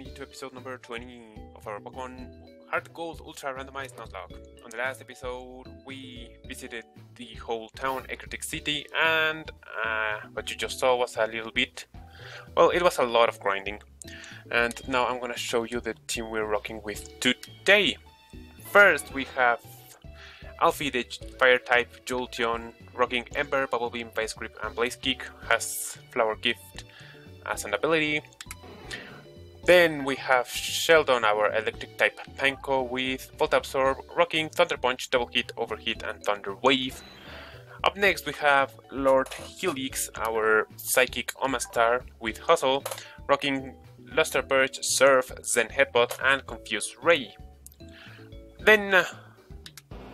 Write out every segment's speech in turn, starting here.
welcome to episode number 20 of our Pokemon Heart Gold Ultra Randomized Nuzlocke. On the last episode, we visited the whole town, Ecruteak City, and uh, what you just saw was a little bit, well, it was a lot of grinding. And now I'm gonna show you the team we're rocking with today. First, we have Alfie, the fire type, Jolteon, rocking Ember, Bubble Beam, Vice Grip, and Blaze Kick, has Flower Gift as an ability. Then we have Sheldon, our electric type Panko with Volt Absorb, rocking Thunder Punch, Double Hit, Overheat, and Thunder Wave. Up next we have Lord Helix, our psychic Omastar with Hustle, rocking Luster Purge, Surf, Zen Headbutt, and Confuse Ray. Then uh,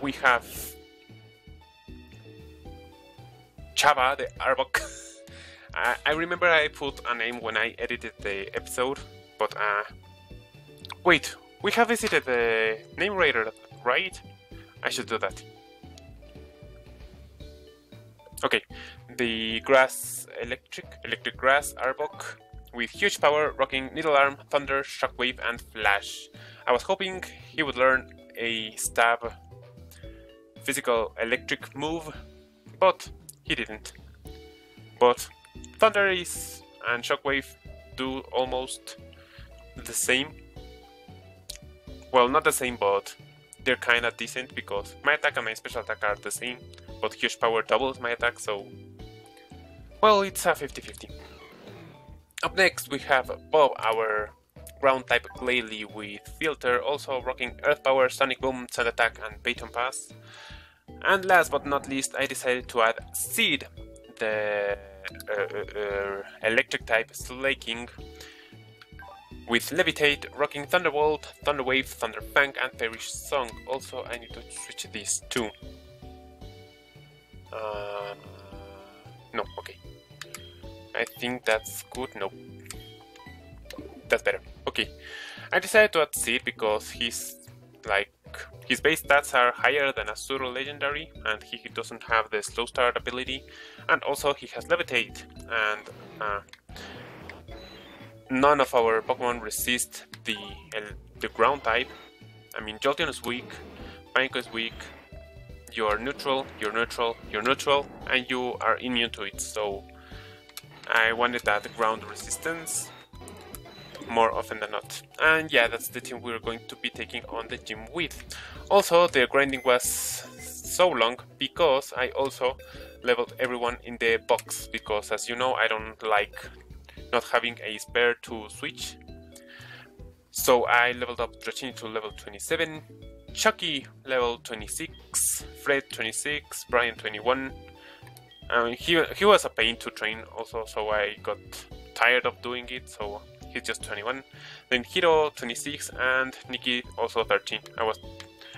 we have Chava, the Arbok. I remember I put a name when I edited the episode, but uh, wait, we have visited the name rater, right? I should do that. Okay, the grass electric electric grass Arbok with huge power, rocking Needle Arm, Thunder, Shockwave, and Flash. I was hoping he would learn a stab physical electric move, but he didn't. But Thunder is and Shockwave do almost the same. Well, not the same, but they're kinda decent because my attack and my special attack are the same, but huge power doubles my attack, so. Well, it's a 50 50. Up next, we have Bob, our ground type Glalie with Filter, also rocking Earth Power, Sonic Boom, Sand Attack, and Baton Pass. And last but not least, I decided to add Seed, the uh, uh, uh, electric type Slaking, with Levitate, rocking Thunderbolt, Thunderwave, Thunderfang, and Perish Song. Also, I need to switch these two. Uh, no, okay. I think that's good. No. That's better. Okay. I decided to add Seed because he's like his base stats are higher than a pseudo legendary and he doesn't have the slow start ability and also he has levitate and uh, none of our Pokemon resist the the ground type. I mean Jolteon is weak, Panko is weak, you are neutral, you're neutral, you're neutral, and you are immune to it, so I wanted that ground resistance more often than not. And yeah, that's the team we're going to be taking on the gym with. Also, the grinding was so long because I also leveled everyone in the box because as you know I don't like not having a spare to switch. So I leveled up Dratini to level 27, Chucky level 26, Fred 26, Brian 21. Um, he, he was a pain to train also, so I got tired of doing it, so he's just 21. Then Hiro 26 and Nikki also 13. I was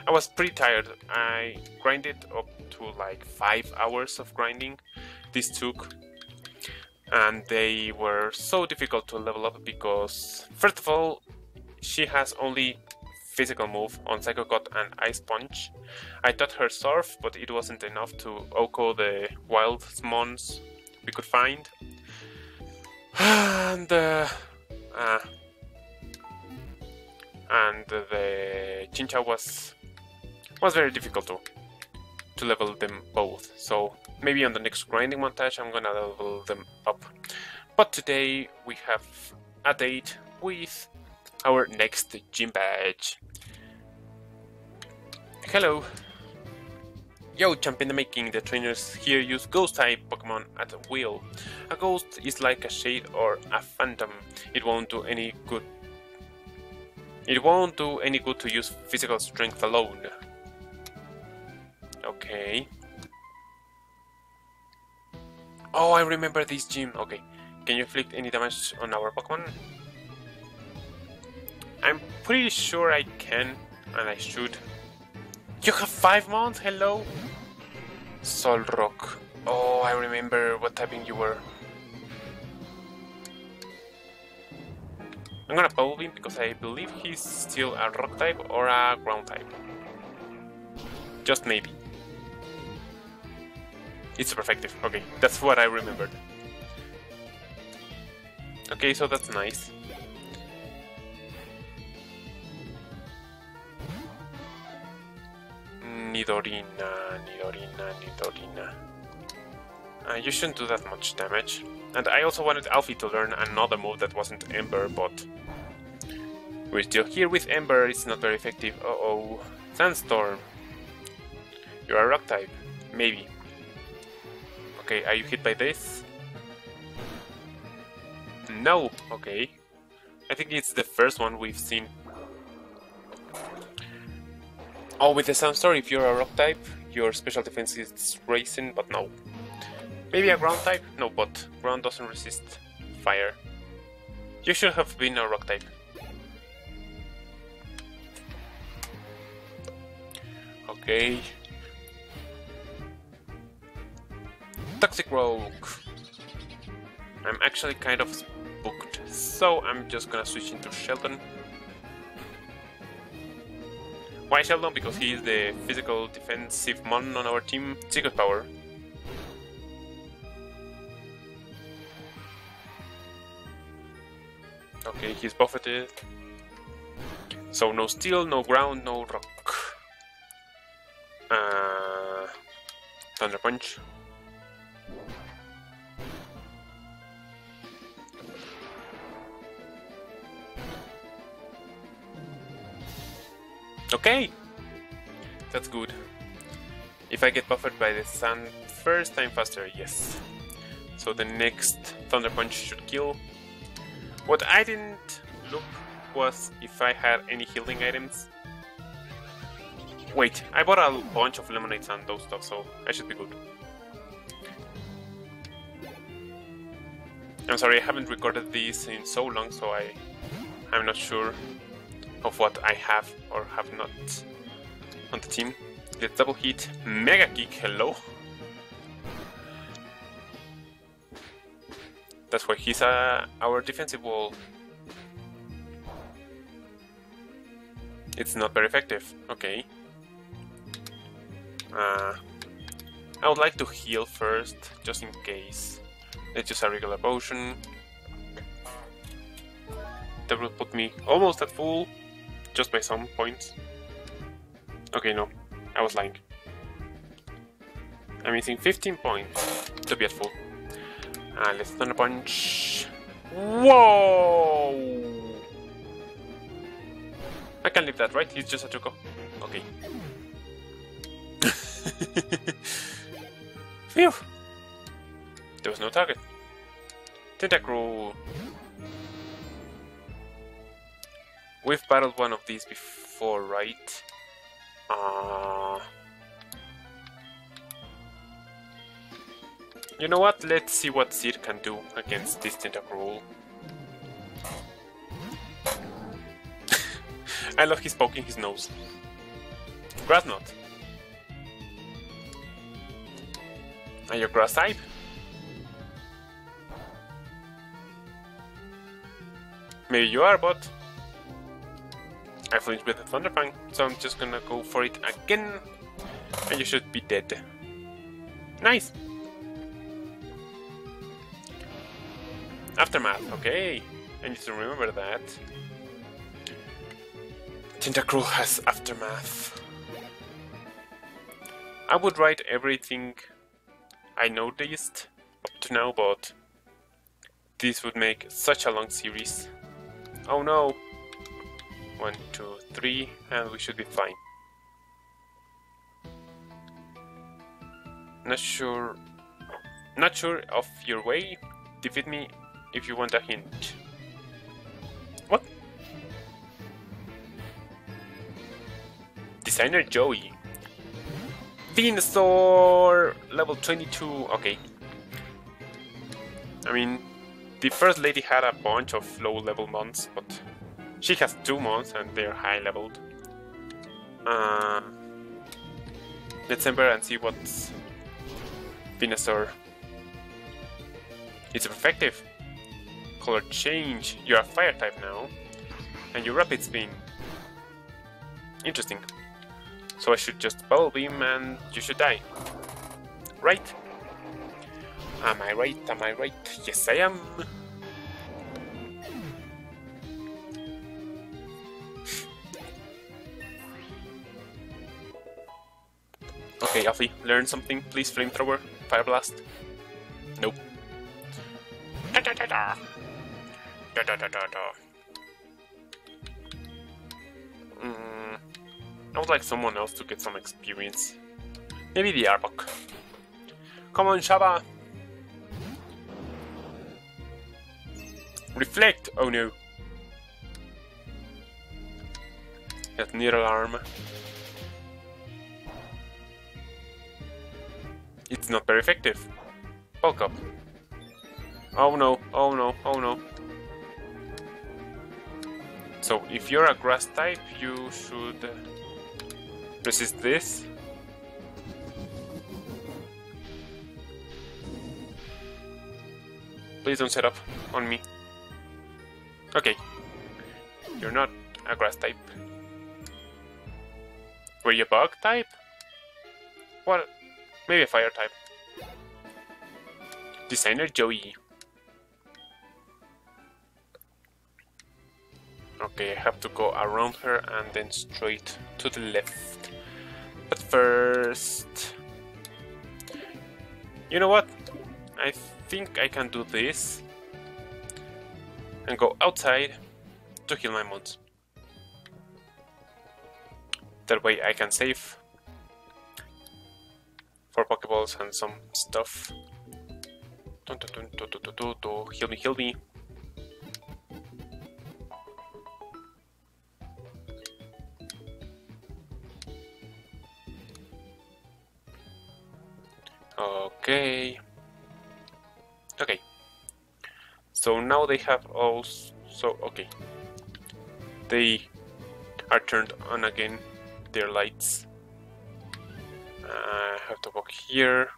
I was pretty tired. I grinded up to like 5 hours of grinding. This took and they were so difficult to level up because first of all she has only physical move on Psycho Cut and Ice Punch. I taught her Surf, but it wasn't enough to OHKO the wild mons we could find. And uh, uh, and the Chincha was was very difficult to to level them both. So maybe on the next grinding montage I'm gonna level them up. But today we have a date with our next gym badge. Hello. Yo, champ in the making, the trainers here use ghost type Pokemon at will. A ghost is like a shade or a phantom. It won't do any good. It won't do any good to use physical strength alone. Okay. Oh, I remember this gym. Okay. Can you inflict any damage on our Pokemon? I'm pretty sure I can, and I should. You have five months? Hello? Solrock. Oh, I remember what typing you were. I'm gonna Beam because I believe he's still a rock type or a ground type. Just maybe. It's super effective. Okay, that's what I remembered. Okay, so that's nice. Nidorina, Nidorina, Nidorina. Uh, you shouldn't do that much damage. And I also wanted Alfie to learn another move that wasn't Ember, but... We're still here with Ember, it's not very effective. Uh-oh. Sandstorm. You're a rock type. Maybe. Okay, are you hit by this? No! Okay. I think it's the first one we've seen. Oh, with the Sandstorm, if you're a rock type, your special defense is racing, but no. Maybe a ground type? No, but ground doesn't resist fire. You should have been a rock type. Okay. Toxic Rogue. I'm actually kind of booked, so I'm just gonna switch into Sheldon. Why Sheldon? Because he is the physical defensive mon on our team. Secret power. Okay, he's buffeted. So no steel, no ground, no rock. Uh, Thunder Punch. Okay! That's good. If I get buffered by the sun first time faster, yes. So the next Thunder Punch should kill. What I didn't look was if I had any healing items. Wait, I bought a bunch of lemonades and those stuff, so I should be good. I'm sorry, I haven't recorded these in so long, so I, I'm not sure of what I have or have not on the team. Get double hit, mega kick, hello. That's why he's uh, our defensive wall. It's not very effective, okay. Uh, I would like to heal first, just in case. Let's use a regular potion. That will put me almost at full, just by some points. Okay, no, I was lying. I'm missing 15 points to be at full. Uh, let's Thunder Punch. Whoa! I can leave that, right? He's just a Choco. Okay. Phew! There was no target. Tentacruel. We've battled one of these before, right? Uh... You know what? Let's see what Seer can do against this Tentacruel. I love his poking his nose. Grass Knot. Are you grass type? Maybe you are, but I flinched with the Thunderfang, so I'm just gonna go for it again, and you should be dead. Nice! Aftermath, okay. I need to remember that. Tentacruel has Aftermath. I would write everything I noticed up to now, but this would make such a long series. Oh no! One, two, three, and we should be fine. Not sure... Not sure of your way. Defeat me if you want a hint. What? Designer Joey. Venusaur! Level 22, okay. I mean, the first lady had a bunch of low level mons, but she has two mons and they're high leveled. Uh, let's ember and see what's Venusaur. It's effective color change. You're a fire type now. And you rapid spin. Interesting. So I should just bubble beam and you should die. Right? Am I right? Am I right? Yes I am! Alfie, learn something, please, flamethrower, fire blast. Nope. Da da da da. Da da da da da. Mm, I would like someone else to get some experience. Maybe the Arbok. Come on, Shaba! Reflect! Oh no. Get near alarm. It's not very effective. Bulk up. Oh no, oh no, oh no. So if you're a grass type, you should resist this. Please don't set up on me. Okay. You're not a grass type. Were you a bug type? What? Maybe a fire type. Designer Joey. Okay, I have to go around her and then straight to the left. But first... You know what? I think I can do this. And go outside to heal my mods. That way I can save for Pokeballs and some stuff. Dun, dun, dun, dun, dun, dun, Heal me, heal me. Okay. Okay. So now they have also... Okay. They are turned on again, their lights. Have to walk here.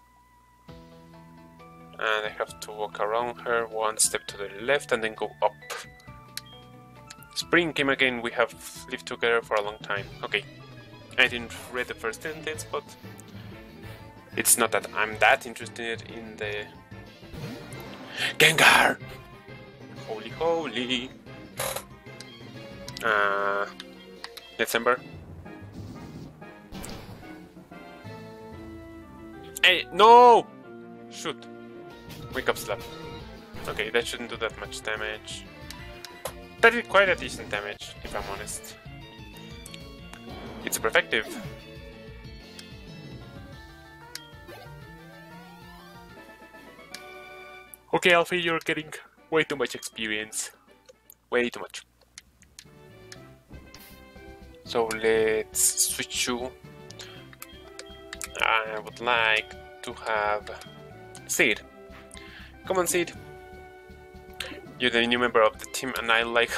And I have to walk around her, one step to the left and then go up. Spring came again, we have lived together for a long time. Okay. I didn't read the first sentence, but it's not that I'm that interested in the Gengar! Holy holy! Uh, December. Hey, no! Shoot. Wake up slap. Okay, that shouldn't do that much damage. That did quite a decent damage, if I'm honest. It's effective. Okay, Alfie, you're getting way too much experience. Way too much. So let's switch you. I would like to have Seed. Come on, Seed. You're the new member of the team, and I like.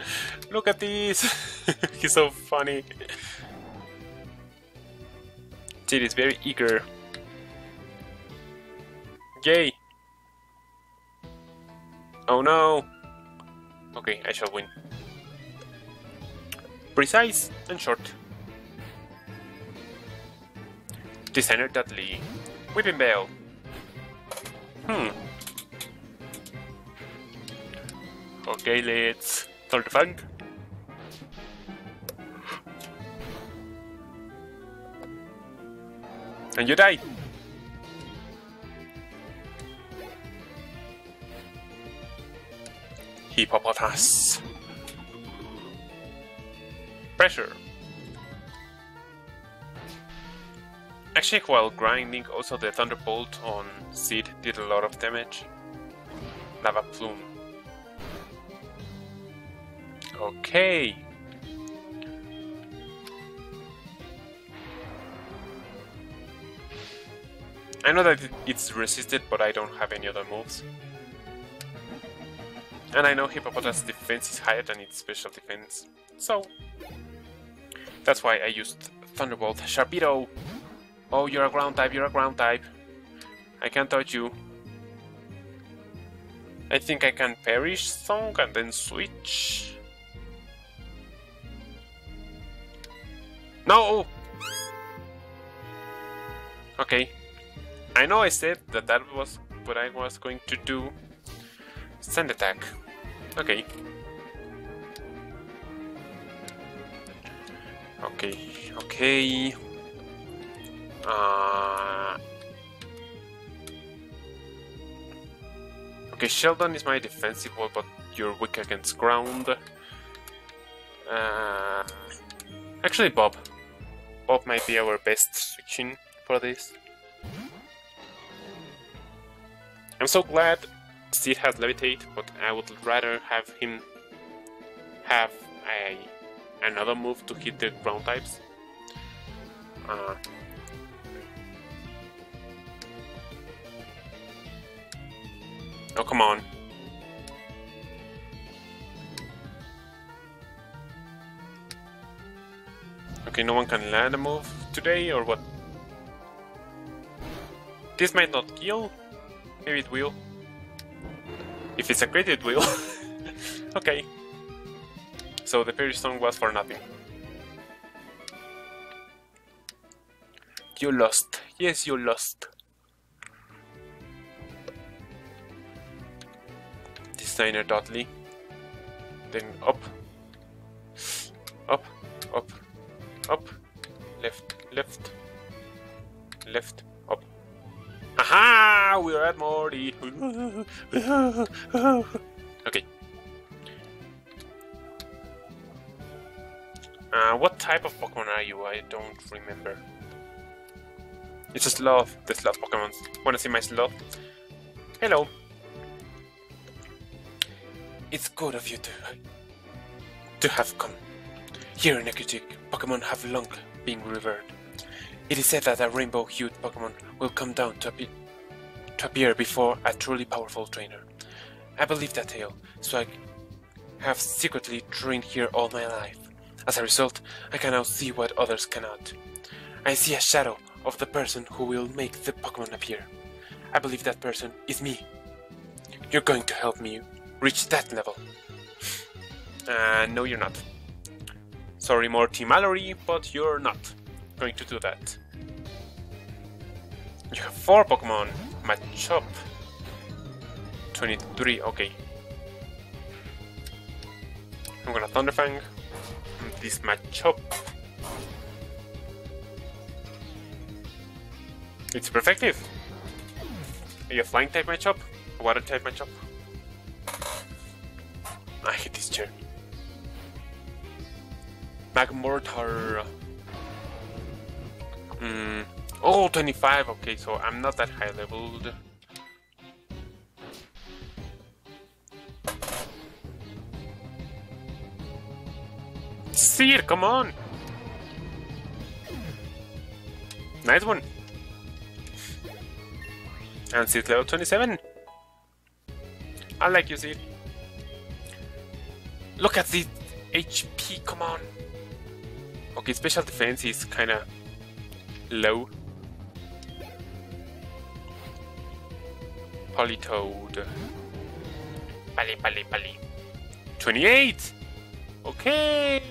Look at this! He's so funny. Seed is very eager. Yay! Oh no! Okay, I shall win. Precise and short. Designer Dudley. Weepinbell. Hmm. Okay, let's start the fun. And you die! Hippopotas. Pressure. Actually, while grinding, also the Thunderbolt on Seed did a lot of damage. Lava Plume. Okay. I know that it's resisted, but I don't have any other moves. And I know Hippopotas' defense is higher than its special defense, so... That's why I used Thunderbolt. Sharpedo! Oh, you're a ground type, you're a ground type. I can't touch you. I think I can perish Song and then switch. No! Okay. I know I said that that was what I was going to do, Sand attack. Okay. Okay, okay. Uh, okay, Sheldon is my defensive wall, but you're weak against ground. Uh, actually, Bob. Bob might be our best switching for this. I'm so glad Sid has levitate, but I would rather have him have a another move to hit the ground types. Uh, oh come on. Okay, no one can land a move today, or what? This might not kill. Maybe it will. If it's a crit, it will. okay. So the Fairy Stone was for nothing. You lost. Yes, you lost. Designer Dudley. Then up. Up. Up. Up. Left. Left. Left. Up. Aha! We're at Morty. okay. Uh, what type of Pokemon are you? I don't remember. It's a sloth, the sloth Pokemon. Wanna see my sloth? Hello. It's good of you to to have come. Here in Ecruteak, Pokemon have long been revered. It is said that a rainbow-hued Pokemon will come down to, to appear before a truly powerful trainer. I believe that tale, so I have secretly trained here all my life. As a result, I can now see what others cannot. I see a shadow of the person who will make the Pokemon appear. I believe that person is me. You're going to help me reach that level. Uh, no, you're not. Sorry, Morty Mallory, but you're not going to do that. You have four Pokemon. Machop. 23, okay. I'm gonna Thunderfang this Machop. It's perfective. Are you a flying type Machop? A water type Machop? I hate this chair. Magmortar. Mm. Oh, 25. Okay, so I'm not that high leveled. See it, come on! Nice one! And Sid level 27! I like you, Sid. Look at the HP, come on! Okay, special defense is kinda low. Politoed. Pali, pali, pali. 28! Okay!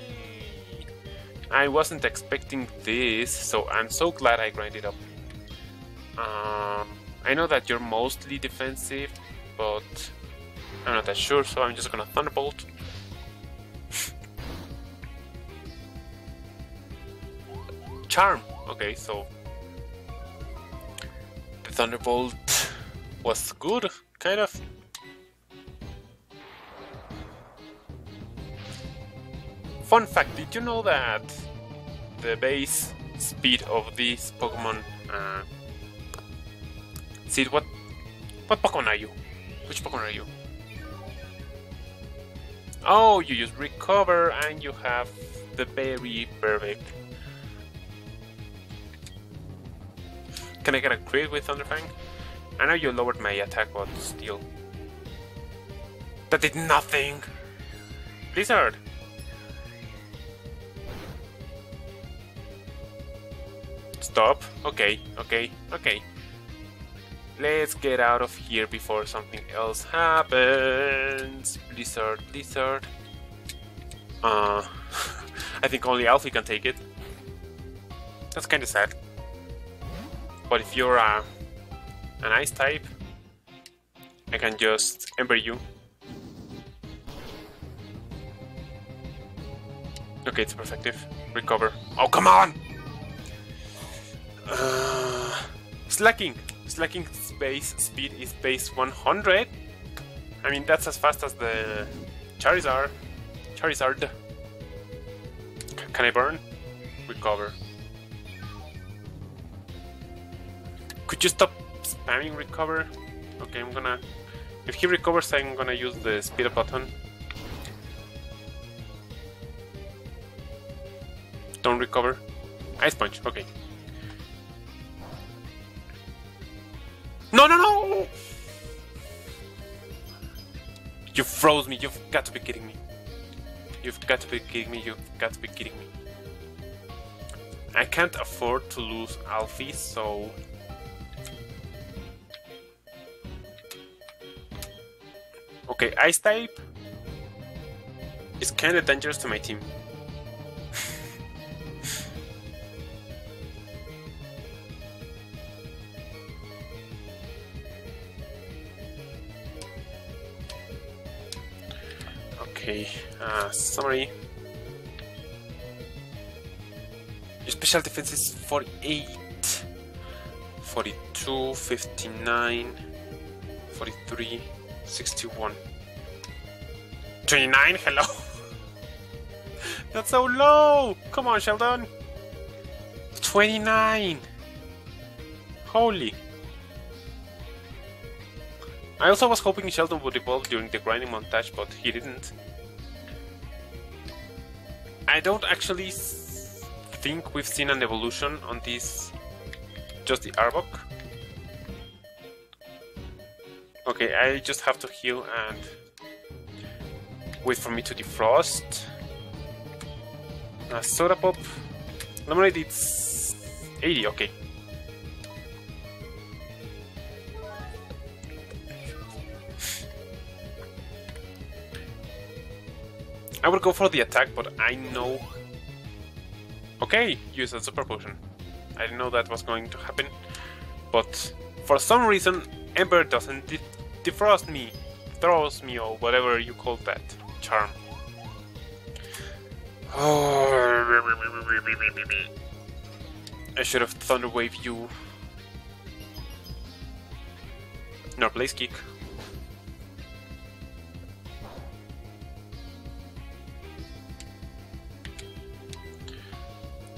I wasn't expecting this, so I'm so glad I grinded up. Um, I know that you're mostly defensive, but I'm not that sure, so I'm just gonna Thunderbolt. Charm! Okay, so the Thunderbolt was good, kind of. Fun fact, did you know that the base speed of this Pokemon... Uh... See, what, what Pokemon are you? Which Pokemon are you? Oh, you use Recover and you have the very Perfect. Can I get a crit with Thunderfang? I know you lowered my attack, but still. That did nothing! Blizzard! Stop. Okay, okay, okay. Let's get out of here before something else happens. Blizzard, Blizzard. Uh, I think only Alfie can take it. That's kind of sad. But if you're uh, an ice type, I can just Ember you. Okay, it's effective. Recover. Oh, come on! Uh, Slaking. Slaking base speed is base 100. I mean, that's as fast as the Charizard. Charizard. Can I burn? Recover. Could you stop spamming recover? Okay, I'm gonna... If he recovers, I'm gonna use the speed up button. Don't recover. Ice punch, okay. No, no, no! You froze me, you've got to be kidding me. You've got to be kidding me, you've got to be kidding me. I can't afford to lose Alfie, so... Okay, Ice type is kinda dangerous to my team. okay, uh, summary. Your special defense is 48, 42, 59, 43, 61. 29? Hello? That's so low! Come on, Sheldon! 29! Holy! I also was hoping Sheldon would evolve during the grinding montage, but he didn't. I don't actually think we've seen an evolution on this, just the Arbok. Okay, I just have to heal and wait for me to defrost. Uh, soda pop. Lemonade it's 80, okay. I would go for the attack, but I know... Okay, use a super potion. I didn't know that was going to happen, but for some reason Ember doesn't de defrost me, throws me, or whatever you call that charm. I should have Thunder Wave you. No, Blaze Kick.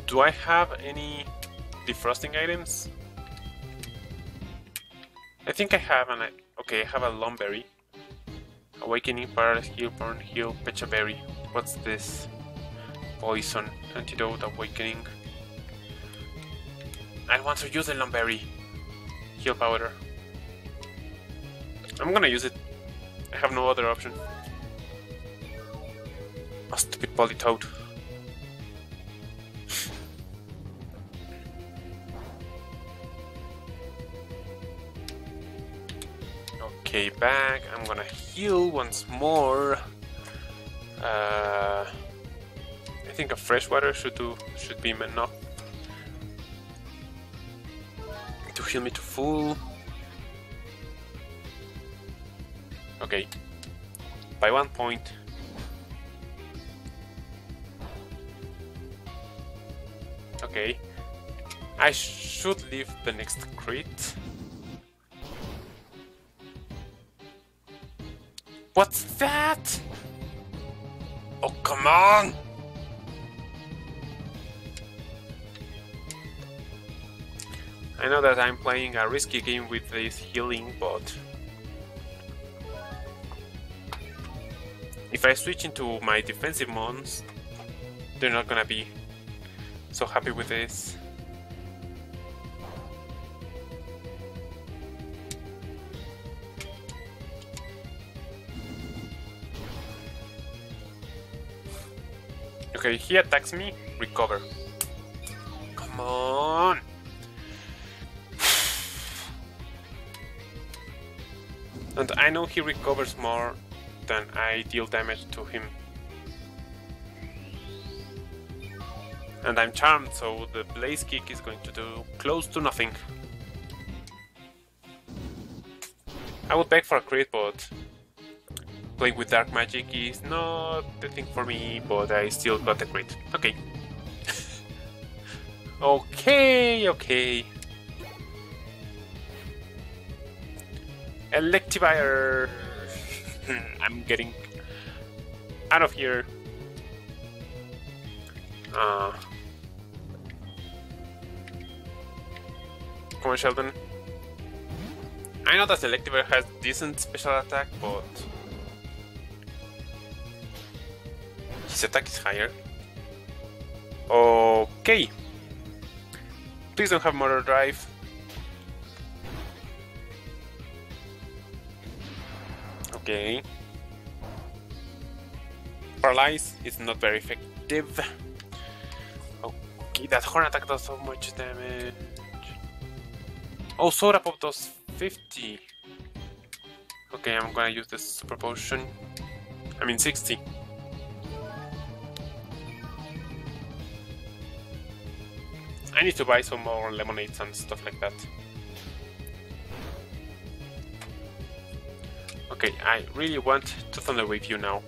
Do I have any defrosting items? I think I have an... Okay, I have a Lum Berry. Awakening, Paralyze, Heal, Burn, Heal, Pecha Berry. What's this? Poison, Antidote, Awakening. I want to use the Lum Berry. Heal Powder. I'm gonna use it. I have no other option. A stupid Politoed. Okay, back. I'm gonna heal once more. Uh, I think a fresh water should do should be enough to heal me to full. Okay, by one point. Okay, I should leave the next crit. What's that? Oh, come on! I know that I'm playing a risky game with this healing, but... If I switch into my defensive mons, they're not gonna be so happy with this. Okay, he attacks me, recover. Come on! And I know he recovers more than I deal damage to him. And I'm charmed, so the blaze kick is going to do close to nothing. I would beg for a crit, but playing with dark magic is not the thing for me, but I still got the crit. Okay. Okay, okay. Electivire! I'm getting out of here. Uh, come on, Sheldon. I know that Electivire has decent special attack, but his attack is higher. Okay. Please don't have motor drive. Okay. Paralyze is not very effective. Okay, that horn attack does so much damage. Oh, Soda Pop does 50. Okay, I'm gonna use this super potion. I mean 60. I need to buy some more lemonades and stuff like that. Okay, I really want to Thunder Wave you now.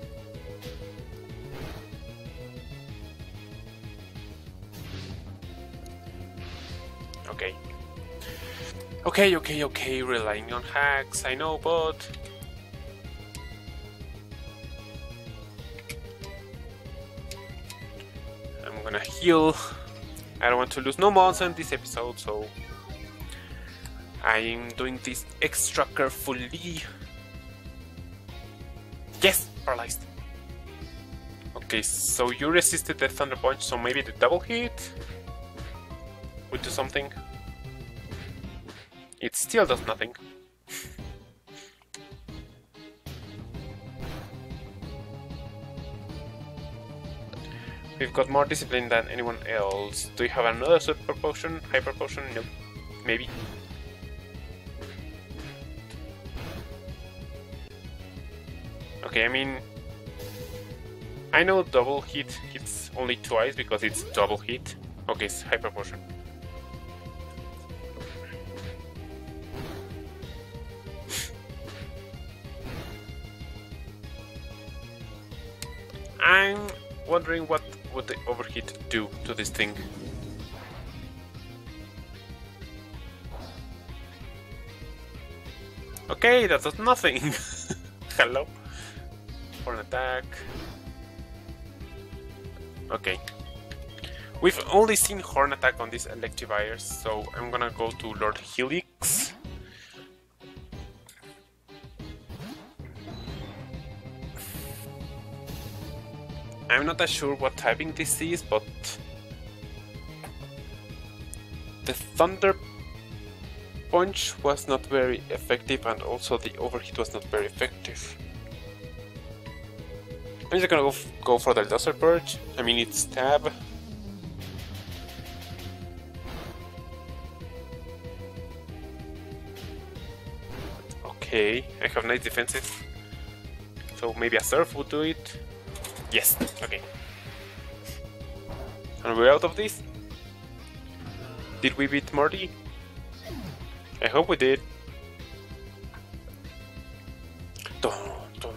Okay. Okay, okay, okay, relying on hacks, I know, but... I'm gonna heal. I don't want to lose no monster in this episode, so... I'm doing this extra carefully. Yes! Paralyzed. Okay, so you resisted the Thunder Punch, so maybe the double hit would do something. It still does nothing. We've got more discipline than anyone else. Do you have another super potion? Hyper potion? Nope. Maybe. Okay, I mean... I know double hit hits only twice because it's double hit. Okay, it's hyper potion. I'm wondering what would the overheat do to this thing. Okay, that does nothing. Hello. For an attack. Okay. We've only seen Horn attack on these Electivires, so I'm gonna go to Lord Helix. I'm not sure what typing this is, but the Thunder Punch was not very effective and also the overheat was not very effective. I'm just gonna go, go for the Luster Purge. I mean, it's stab. Okay, I have nice defenses. So maybe a Surf would do it. Yes, okay. And we're out of this? Did we beat Morty? I hope we did. Dun, dun.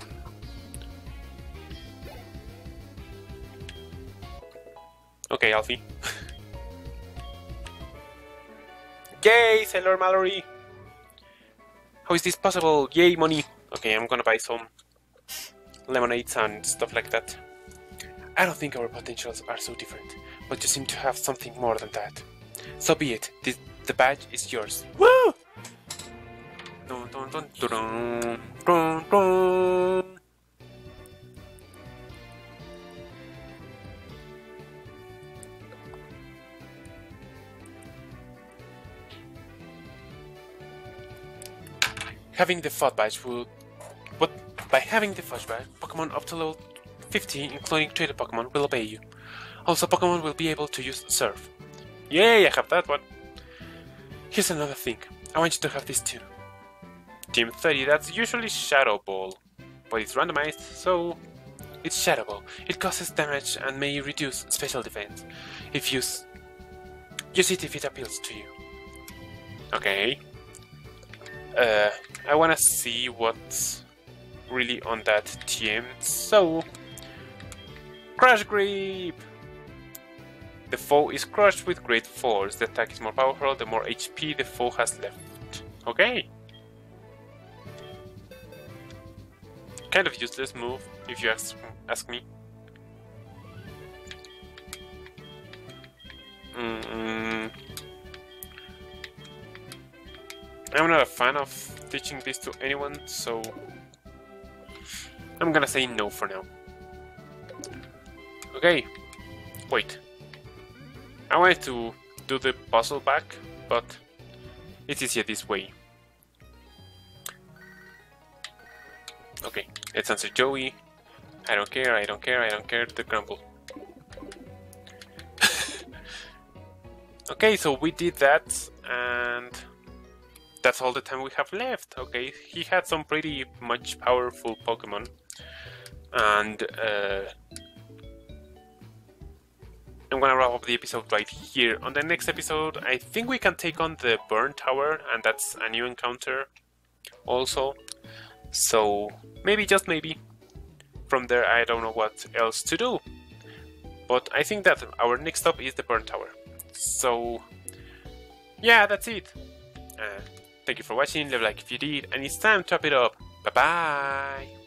Okay, Alfie. Yay, Sailor Mallory! How is this possible? Yay, money! Okay, I'm gonna buy some lemonades and stuff like that. I don't think our potentials are so different, but you seem to have something more than that. So be it. This, the badge is yours. Woo! Dun, dun, dun, dun, dun, dun. Having the Fog badge will... But by having the badge, Pokemon up to level 50, including traded Pokemon, will obey you. Also, Pokemon will be able to use Surf. Yay, I have that one! Here's another thing. I want you to have this too. TM 30, that's usually Shadow Ball, but it's randomized, so it's Shadow Ball. It causes damage and may reduce special defense. If you use it if it appeals to you. Okay. Uh, I wanna see what's really on that team. so... Crush Grip! The foe is crushed with great force. The attack is more powerful the more HP the foe has left. Okay. Kind of useless move, if you ask, ask me. Mm, I'm not a fan of teaching this to anyone, so I'm gonna say no for now. Okay, wait. I wanted to do the puzzle back, but it's easier this way. Okay, let's answer Joey. I don't care, I don't care, I don't care, the crumble. okay, so we did that, and that's all the time we have left. Okay, he had some pretty much powerful Pokemon, and uh, I'm gonna wrap up the episode right here. On the next episode, I think we can take on the Burn Tower, and that's a new encounter also. So maybe, just maybe. From there, I don't know what else to do. But I think that our next stop is the Burn Tower. So yeah, that's it. Uh, thank you for watching, leave a like if you did, and it's time to wrap it up. Bye bye!